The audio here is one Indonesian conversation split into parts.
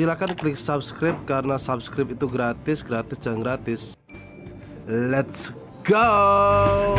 Silahkan klik subscribe karena subscribe itu gratis, gratis dan gratis. Let's go.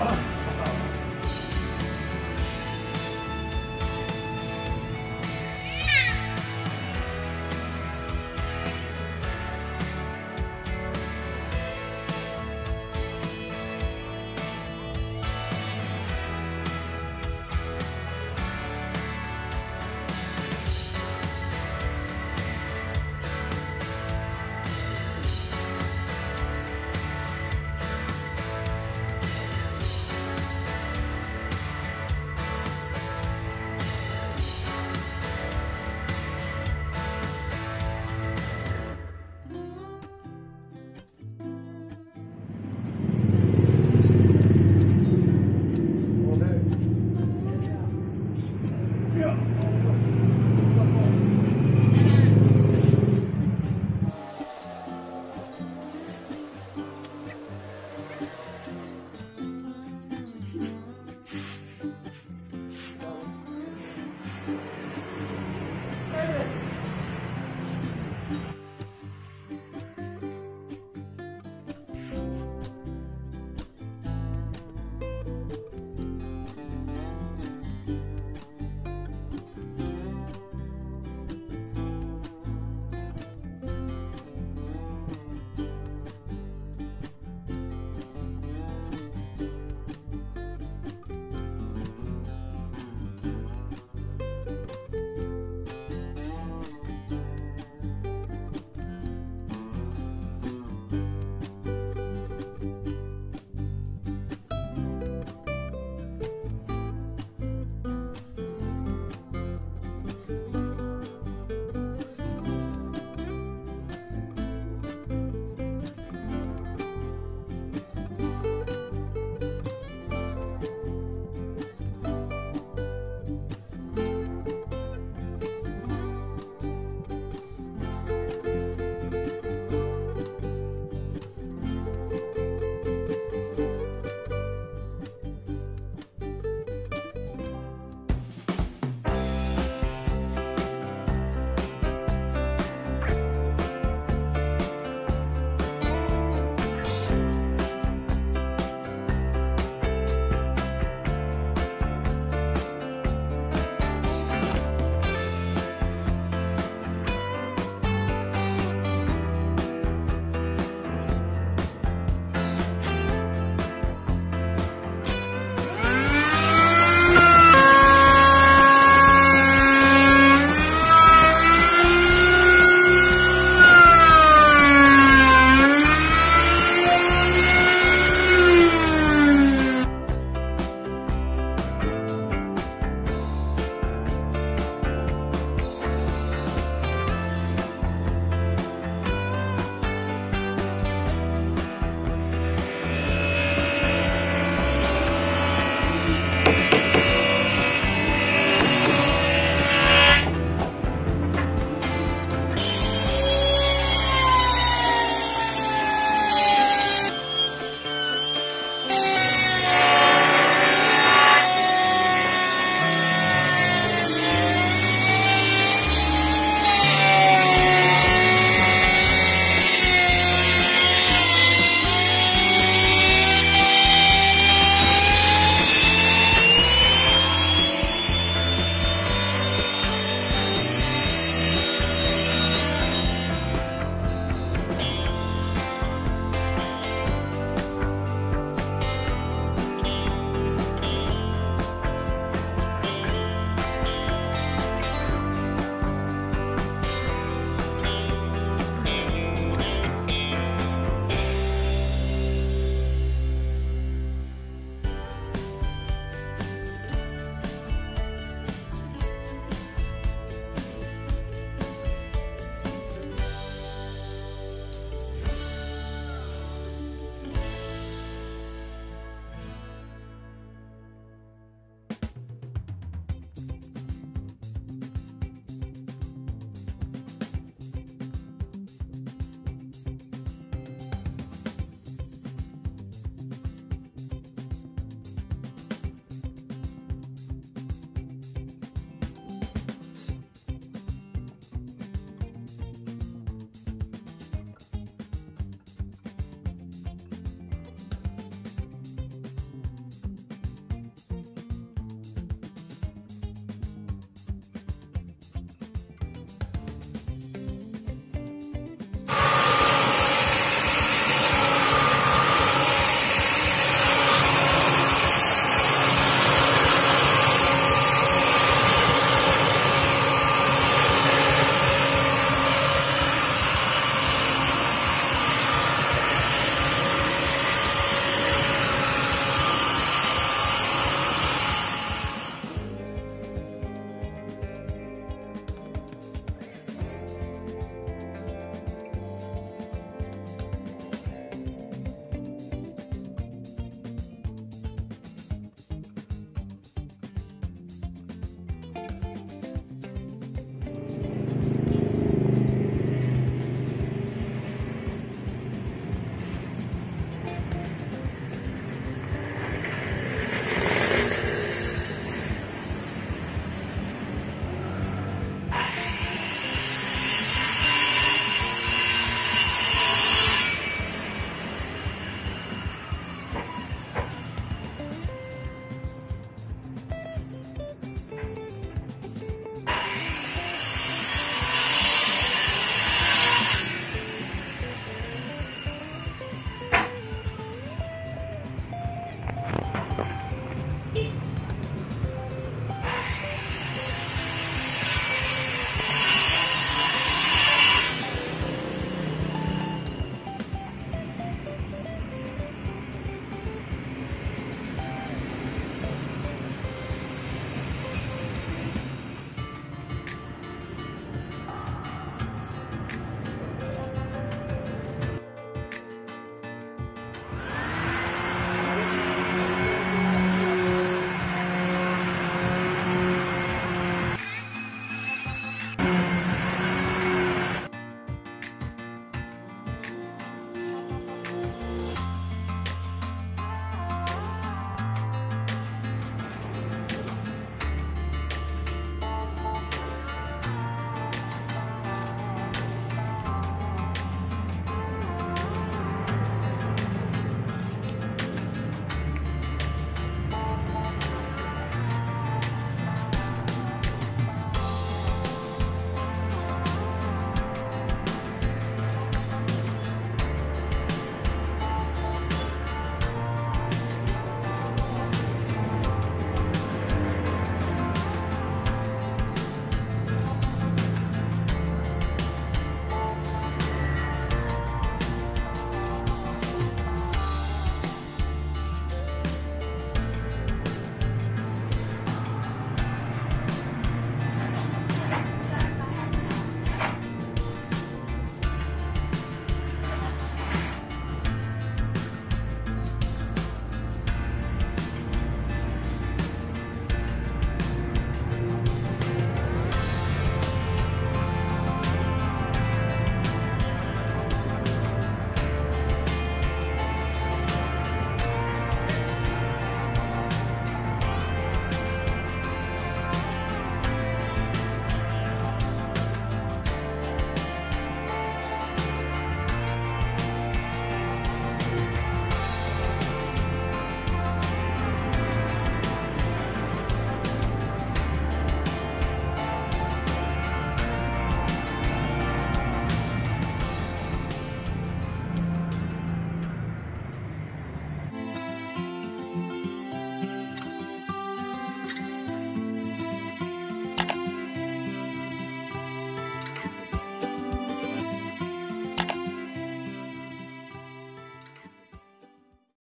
啊